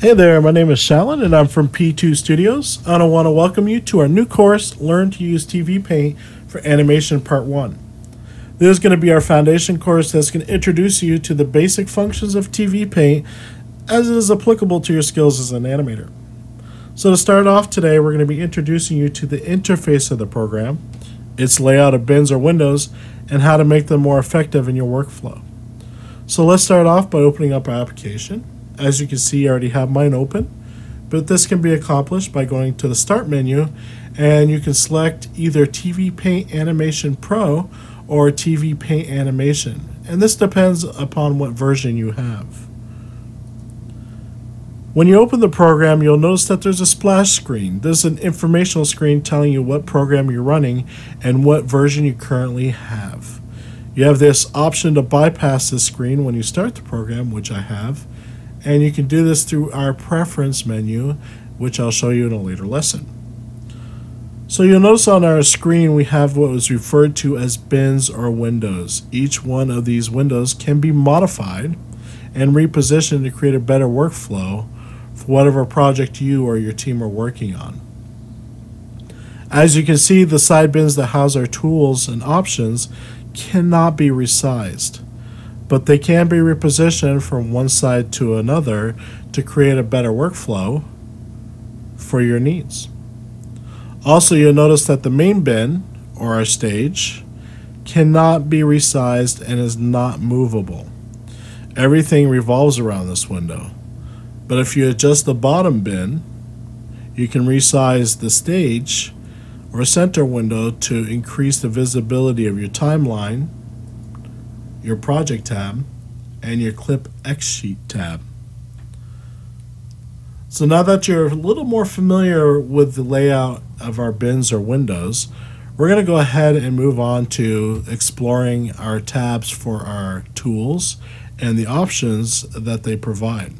Hey there, my name is Shalin and I'm from P2 Studios. And I want to welcome you to our new course, Learn to Use TVPaint for Animation Part 1. This is going to be our foundation course that's going to introduce you to the basic functions of TVPaint as it is applicable to your skills as an animator. So to start off today, we're going to be introducing you to the interface of the program, its layout of bins or windows, and how to make them more effective in your workflow. So let's start off by opening up our application. As you can see, I already have mine open, but this can be accomplished by going to the Start menu and you can select either TVPaint Animation Pro or TVPaint Animation. And this depends upon what version you have. When you open the program, you'll notice that there's a splash screen. This is an informational screen telling you what program you're running and what version you currently have. You have this option to bypass this screen when you start the program, which I have, and you can do this through our preference menu, which I'll show you in a later lesson. So you'll notice on our screen we have what was referred to as bins or windows. Each one of these windows can be modified and repositioned to create a better workflow for whatever project you or your team are working on. As you can see, the side bins that house our tools and options cannot be resized but they can be repositioned from one side to another to create a better workflow for your needs. Also, you'll notice that the main bin, or our stage, cannot be resized and is not movable. Everything revolves around this window. But if you adjust the bottom bin, you can resize the stage or center window to increase the visibility of your timeline your Project tab, and your Clip X Sheet tab. So now that you're a little more familiar with the layout of our bins or windows, we're going to go ahead and move on to exploring our tabs for our tools and the options that they provide.